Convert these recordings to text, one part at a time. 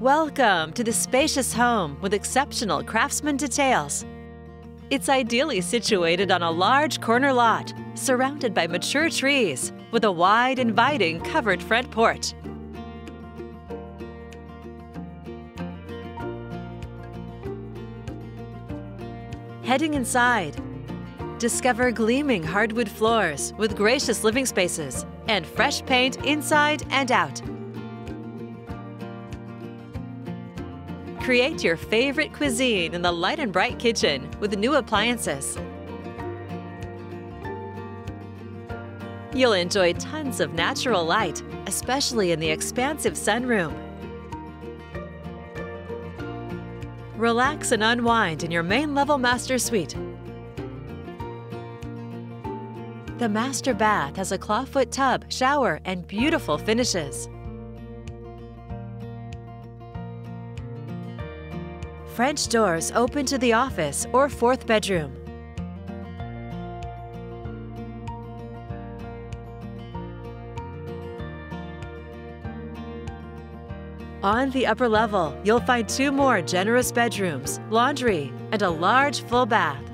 Welcome to the spacious home with exceptional craftsman details. It's ideally situated on a large corner lot, surrounded by mature trees, with a wide, inviting covered front porch. Heading inside, discover gleaming hardwood floors with gracious living spaces and fresh paint inside and out. Create your favorite cuisine in the light and bright kitchen with new appliances. You'll enjoy tons of natural light, especially in the expansive sunroom. Relax and unwind in your main level master suite. The master bath has a clawfoot tub, shower, and beautiful finishes. French doors open to the office or fourth bedroom. On the upper level, you'll find two more generous bedrooms, laundry, and a large full bath.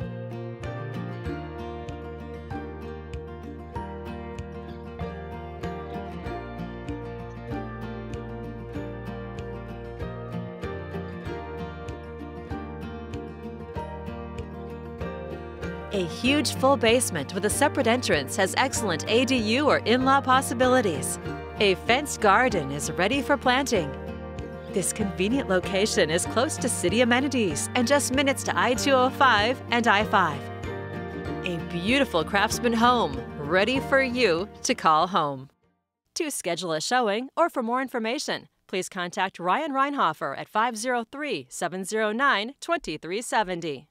A huge full basement with a separate entrance has excellent ADU or in-law possibilities. A fenced garden is ready for planting. This convenient location is close to city amenities and just minutes to I-205 and I-5. A beautiful craftsman home, ready for you to call home. To schedule a showing or for more information, please contact Ryann Reinhofer at 503 709 2370.